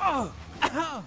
Oh! Ow!